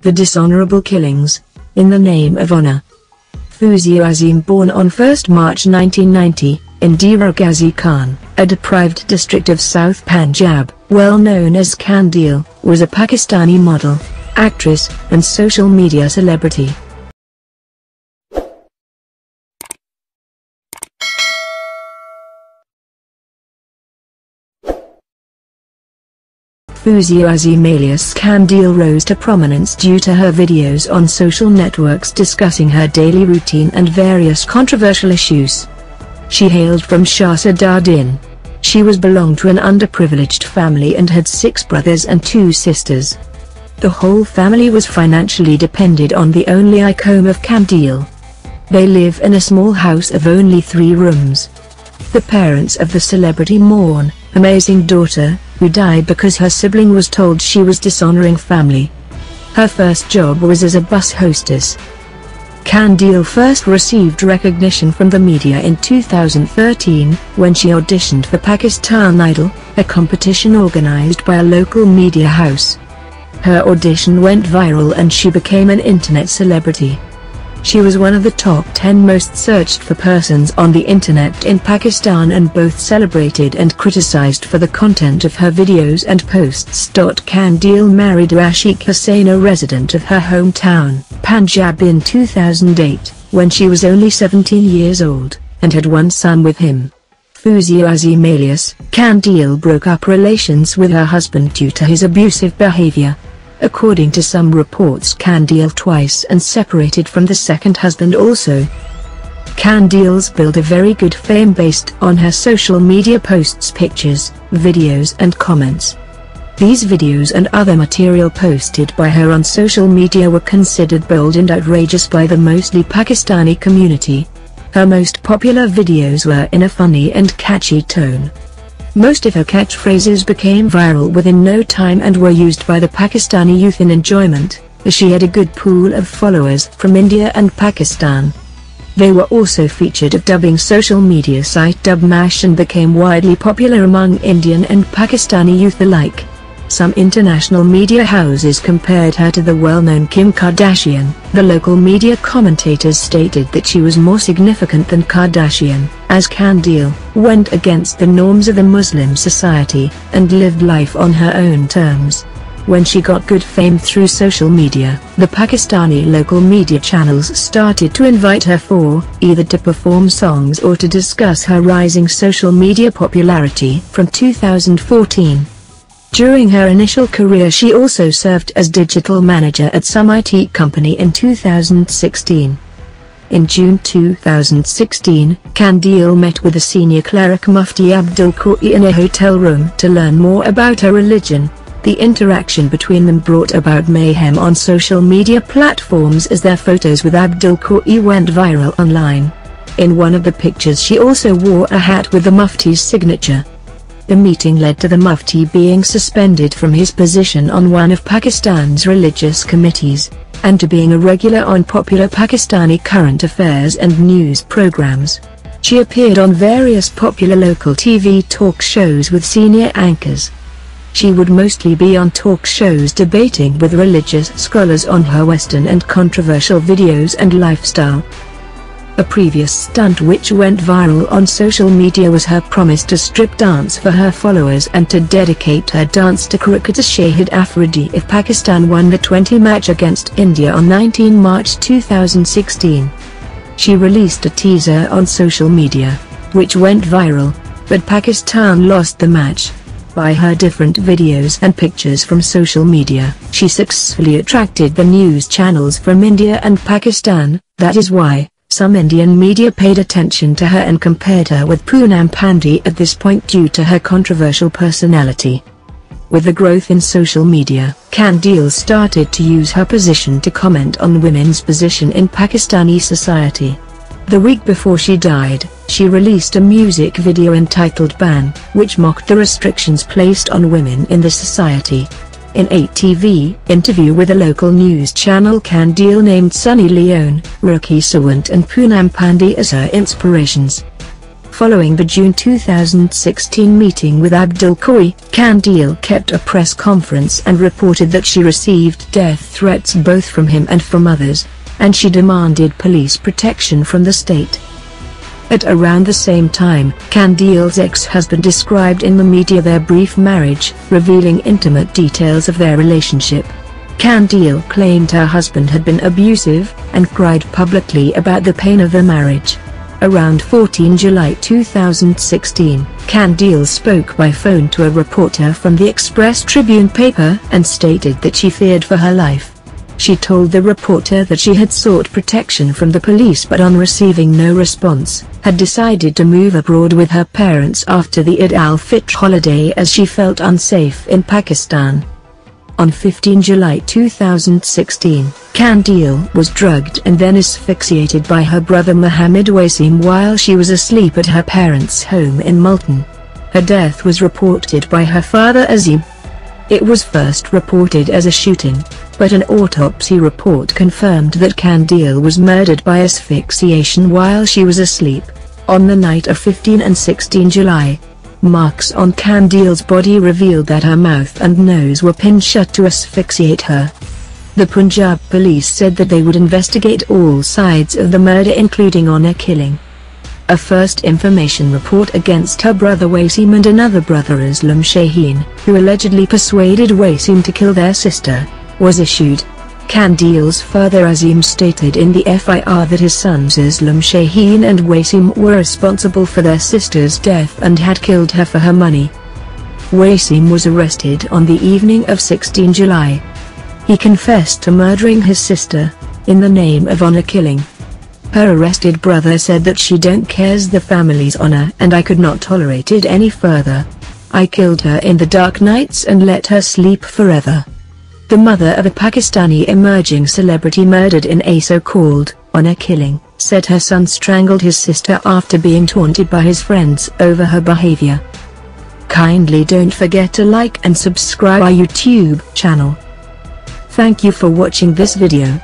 The dishonorable killings, in the name of honor. Fouzia Azim born on 1st March 1990, in Dera Ghazi Khan, a deprived district of South Punjab, well known as Qandeel, was a Pakistani model, actress, and social media celebrity. Fouzia Azim alias Qandeel rose to prominence due to her videos on social networks discussing her daily routine and various controversial issues. She hailed from Shah Sadar Din. She was belonged to an underprivileged family and had six brothers and two sisters. The whole family was financially dependent on the only icon of Qandeel. They live in a small house of only three rooms. The parents of the celebrity mourn, amazing daughter, who died because her sibling was told she was dishonoring family. Her first job was as a bus hostess. Qandeel first received recognition from the media in 2013, when she auditioned for Pakistan Idol, a competition organized by a local media house. Her audition went viral and she became an internet celebrity. She was one of the top 10 most searched for persons on the internet in Pakistan and both celebrated and criticized for the content of her videos and posts. Qandeel married Rashik Hussain a resident of her hometown, Punjab in 2008, when she was only 17 years old, and had one son with him. Fouzia Azim alias, Qandeel broke up relations with her husband due to his abusive behavior, According to some reports Qandeel twice and separated from the second husband also. Qandeel's built a very good fame based on her social media posts pictures, videos and comments. These videos and other material posted by her on social media were considered bold and outrageous by the mostly Pakistani community. Her most popular videos were in a funny and catchy tone. Most of her catchphrases became viral within no time and were used by the Pakistani youth in enjoyment, as she had a good pool of followers from India and Pakistan. They were also featured at dubbing social media site Dubsmash and became widely popular among Indian and Pakistani youth alike. Some international media houses compared her to the well-known Kim Kardashian. The local media commentators stated that she was more significant than Kardashian, as Qandeel went against the norms of the Muslim society, and lived life on her own terms. When she got good fame through social media, the Pakistani local media channels started to invite her for, either to perform songs or to discuss her rising social media popularity. From 2014, during her initial career she also served as digital manager at some IT company in 2016. In June 2016, Qandeel met with a senior cleric Mufti Abdul Qavi in a hotel room to learn more about her religion. The interaction between them brought about mayhem on social media platforms as their photos with Abdul Qavi went viral online. In one of the pictures she also wore a hat with the Mufti's signature. The meeting led to the Mufti being suspended from his position on one of Pakistan's religious committees, and to being a regular on popular Pakistani current affairs and news programs. She appeared on various popular local TV talk shows with senior anchors. She would mostly be on talk shows debating with religious scholars on her Western and controversial videos and lifestyle. A previous stunt which went viral on social media was her promise to strip dance for her followers and to dedicate her dance to cricketer Shahid Afridi if Pakistan won the 20 match against India on 19 March 2016. She released a teaser on social media, which went viral, but Pakistan lost the match. By her different videos and pictures from social media, she successfully attracted the news channels from India and Pakistan, that is why, some Indian media paid attention to her and compared her with Poonam Pandey at this point due to her controversial personality. With the growth in social media, Qandeel started to use her position to comment on women's position in Pakistani society. The week before she died, she released a music video entitled Ban, which mocked the restrictions placed on women in the society. In a TV interview with a local news channel Qandeel named Sunny Leone, Rakhi Sawant and Poonam Pandey as her inspirations. Following the June 2016 meeting with Abdul Qavi, Qandeel kept a press conference and reported that she received death threats both from him and from others, and she demanded police protection from the state. At around the same time, Qandeel's ex-husband described in the media their brief marriage, revealing intimate details of their relationship. Qandeel claimed her husband had been abusive, and cried publicly about the pain of the marriage. Around 14 July 2016, Qandeel spoke by phone to a reporter from the Express Tribune paper and stated that she feared for her life. She told the reporter that she had sought protection from the police but on receiving no response, had decided to move abroad with her parents after the Eid al-Fitr holiday as she felt unsafe in Pakistan. On 15 July 2016, Qandeel was drugged and then asphyxiated by her brother Mohammed Wasim while she was asleep at her parents' home in Multan. Her death was reported by her father Azim. It was first reported as a shooting, but an autopsy report confirmed that Qandeel was murdered by asphyxiation while she was asleep, on the night of 15 and 16 July. Marks on Qandeel's body revealed that her mouth and nose were pinned shut to asphyxiate her. The Punjab police said that they would investigate all sides of the murder including honor killing. A first information report against her brother Wasim and another brother Islam Shaheen, who allegedly persuaded Wasim to kill their sister, was issued. Qandeel's father Azim stated in the FIR that his sons Islam Shaheen and Wasim were responsible for their sister's death and had killed her for her money. Wasim was arrested on the evening of 16 July. He confessed to murdering his sister, in the name of honor killing. Her arrested brother said that she don't cares the family's honor and I could not tolerate it any further. I killed her in the dark nights and let her sleep forever the mother of a Pakistani emerging celebrity murdered in a so-called honor killing, said her son strangled his sister after being taunted by his friends over her behavior. Kindly don't forget to like and subscribe our YouTube channel. Thank you for watching this video.